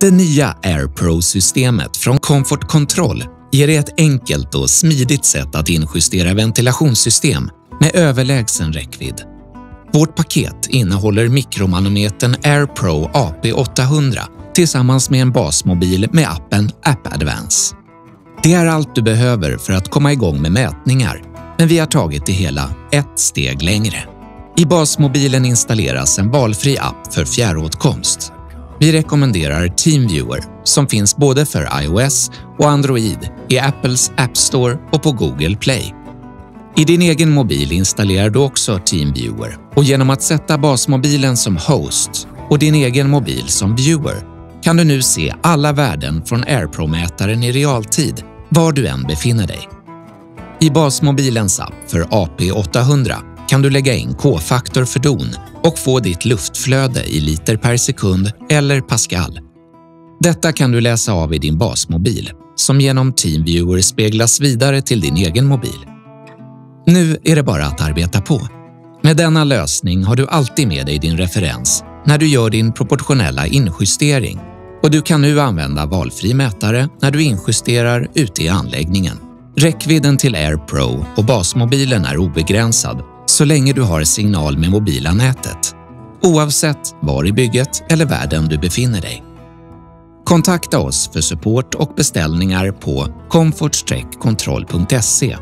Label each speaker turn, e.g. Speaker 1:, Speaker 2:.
Speaker 1: Det nya AirPro-systemet från Comfort Control ger dig ett enkelt och smidigt sätt att injustera ventilationssystem med överlägsen räckvidd. Vårt paket innehåller mikromanometern AirPro AP800 tillsammans med en basmobil med appen App Advance. Det är allt du behöver för att komma igång med mätningar, men vi har tagit det hela ett steg längre. I basmobilen installeras en valfri app för fjärråtkomst. Vi rekommenderar TeamViewer som finns både för iOS och Android i Apples App Store och på Google Play. I din egen mobil installerar du också TeamViewer och genom att sätta basmobilen som host och din egen mobil som viewer kan du nu se alla värden från AirPro-mätaren i realtid var du än befinner dig. I basmobilens app för AP800 kan du lägga in K-faktor för don och få ditt luftflöde i liter per sekund eller pascal. Detta kan du läsa av i din basmobil som genom TeamViewer speglas vidare till din egen mobil. Nu är det bara att arbeta på. Med denna lösning har du alltid med dig din referens när du gör din proportionella injustering och du kan nu använda valfri mätare när du injusterar ute i anläggningen. Räckvidden till AirPro och basmobilen är obegränsad så länge du har signal med mobila nätet, oavsett var i bygget eller världen du befinner dig. Kontakta oss för support och beställningar på comfortcontrol.se